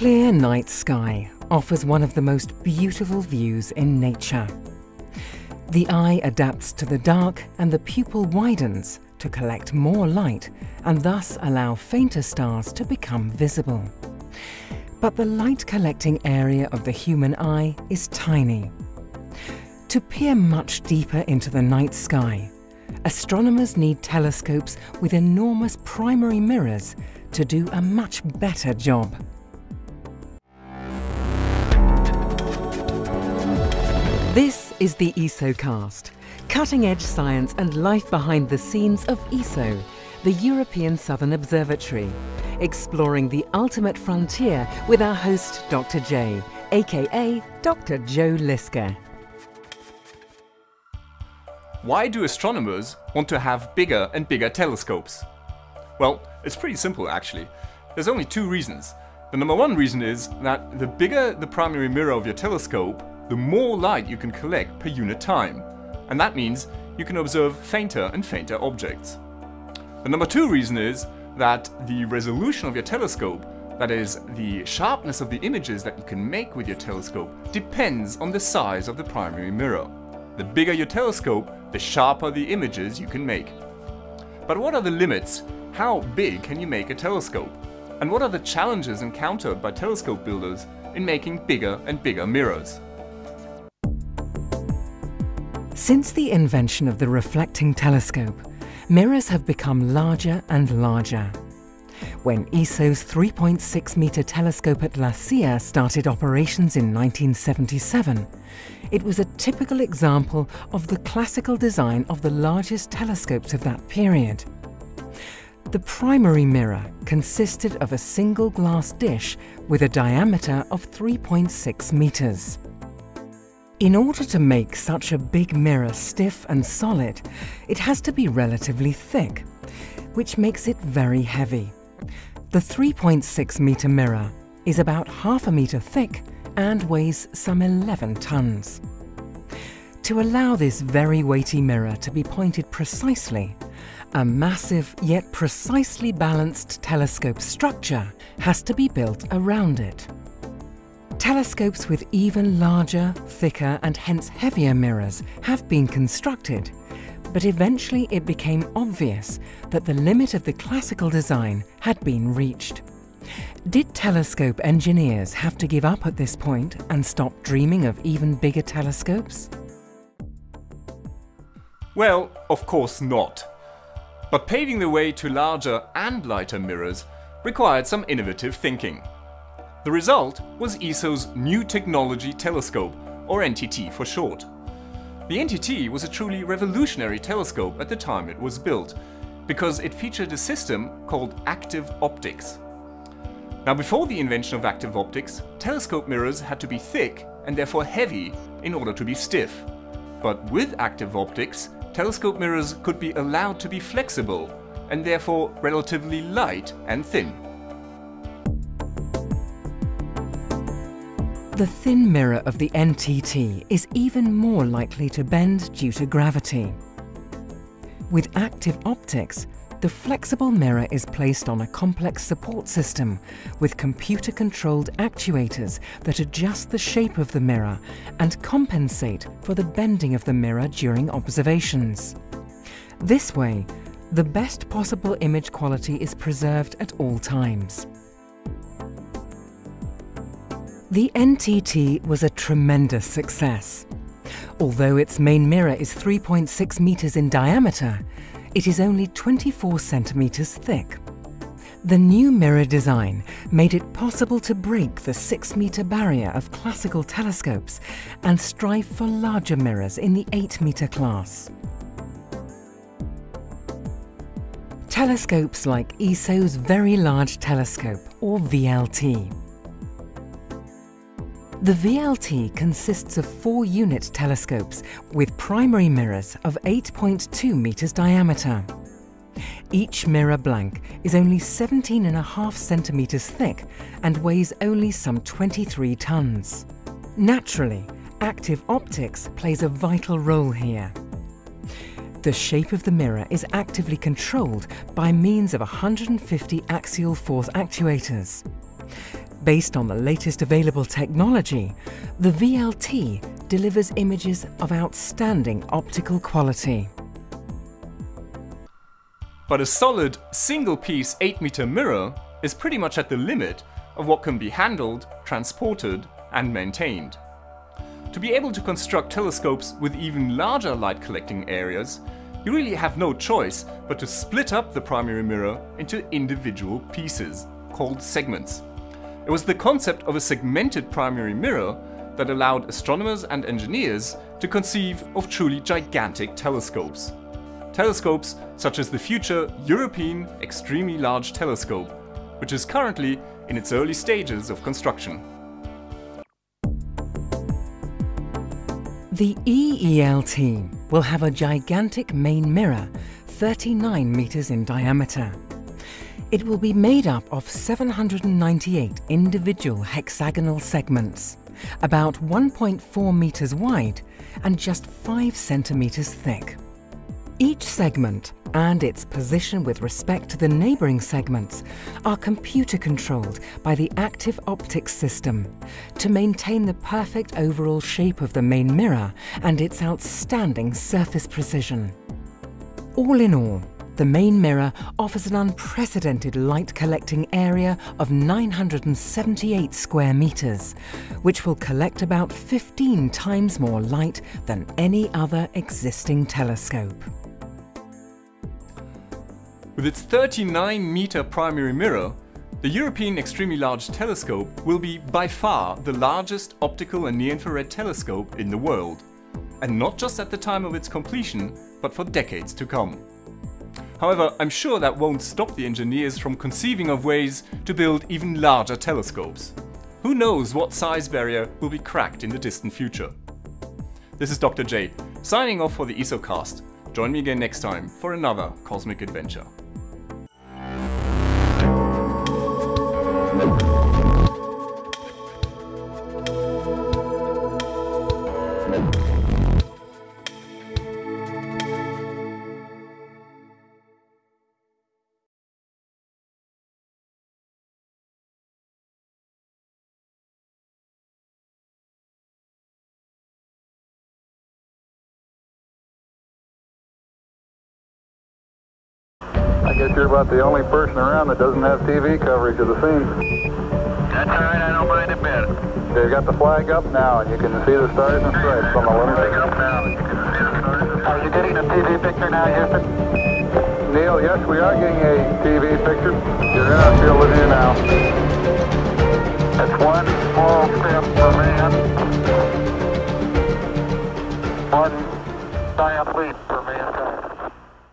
clear night sky offers one of the most beautiful views in nature. The eye adapts to the dark and the pupil widens to collect more light and thus allow fainter stars to become visible. But the light collecting area of the human eye is tiny. To peer much deeper into the night sky, astronomers need telescopes with enormous primary mirrors to do a much better job. Is the ESOcast, cutting edge science and life behind the scenes of ESO, the European Southern Observatory, exploring the ultimate frontier with our host, Dr. J, aka Dr. Joe Liske. Why do astronomers want to have bigger and bigger telescopes? Well, it's pretty simple actually. There's only two reasons. The number one reason is that the bigger the primary mirror of your telescope, the more light you can collect per unit time. And that means you can observe fainter and fainter objects. The number two reason is that the resolution of your telescope, that is, the sharpness of the images that you can make with your telescope, depends on the size of the primary mirror. The bigger your telescope, the sharper the images you can make. But what are the limits? How big can you make a telescope? And what are the challenges encountered by telescope builders in making bigger and bigger mirrors? Since the invention of the reflecting telescope, mirrors have become larger and larger. When ESO's 3.6 metre telescope at La Silla started operations in 1977, it was a typical example of the classical design of the largest telescopes of that period. The primary mirror consisted of a single glass dish with a diameter of 3.6 metres. In order to make such a big mirror stiff and solid, it has to be relatively thick, which makes it very heavy. The 3.6 metre mirror is about half a metre thick and weighs some 11 tonnes. To allow this very weighty mirror to be pointed precisely, a massive yet precisely balanced telescope structure has to be built around it. Telescopes with even larger, thicker and hence heavier mirrors have been constructed, but eventually it became obvious that the limit of the classical design had been reached. Did telescope engineers have to give up at this point and stop dreaming of even bigger telescopes? Well, of course not. But paving the way to larger and lighter mirrors required some innovative thinking. The result was ESO's New Technology Telescope, or NTT for short. The NTT was a truly revolutionary telescope at the time it was built, because it featured a system called active optics. Now before the invention of active optics, telescope mirrors had to be thick and therefore heavy in order to be stiff. But with active optics, telescope mirrors could be allowed to be flexible and therefore relatively light and thin. The thin mirror of the NTT is even more likely to bend due to gravity. With active optics, the flexible mirror is placed on a complex support system with computer-controlled actuators that adjust the shape of the mirror and compensate for the bending of the mirror during observations. This way, the best possible image quality is preserved at all times. The NTT was a tremendous success. Although its main mirror is 3.6 metres in diameter, it is only 24 centimetres thick. The new mirror design made it possible to break the 6 metre barrier of classical telescopes and strive for larger mirrors in the 8 metre class. Telescopes like ESO's Very Large Telescope, or VLT, the VLT consists of four unit telescopes with primary mirrors of 8.2 metres diameter. Each mirror blank is only 17.5 centimetres thick and weighs only some 23 tonnes. Naturally, active optics plays a vital role here. The shape of the mirror is actively controlled by means of 150 axial force actuators. Based on the latest available technology, the VLT delivers images of outstanding optical quality. But a solid, single-piece 8-meter mirror is pretty much at the limit of what can be handled, transported and maintained. To be able to construct telescopes with even larger light collecting areas, you really have no choice but to split up the primary mirror into individual pieces, called segments. It was the concept of a segmented primary mirror that allowed astronomers and engineers to conceive of truly gigantic telescopes. Telescopes such as the future European Extremely Large Telescope, which is currently in its early stages of construction. The EELT will have a gigantic main mirror, 39 meters in diameter. It will be made up of 798 individual hexagonal segments, about 1.4 meters wide and just 5 centimeters thick. Each segment and its position with respect to the neighbouring segments are computer controlled by the active optics system to maintain the perfect overall shape of the main mirror and its outstanding surface precision. All in all, the main mirror offers an unprecedented light collecting area of 978 square metres, which will collect about 15 times more light than any other existing telescope. With its 39 meter primary mirror, the European Extremely Large Telescope will be by far the largest optical and near-infrared telescope in the world. And not just at the time of its completion, but for decades to come. However, I'm sure that won't stop the engineers from conceiving of ways to build even larger telescopes. Who knows what size barrier will be cracked in the distant future. This is Dr. J, signing off for the ESOcast. Join me again next time for another cosmic adventure. I guess you're about the only person around that doesn't have TV coverage of the scene. That's all right, I don't mind a bit. They've got the flag up now, and you can see the stars and stripes on the Flag up now, you can see the stars. Are you getting a TV picture now, Houston? Neil, yes, we are getting a TV picture. You're in our field of view now. That's one small step for man, one giant leap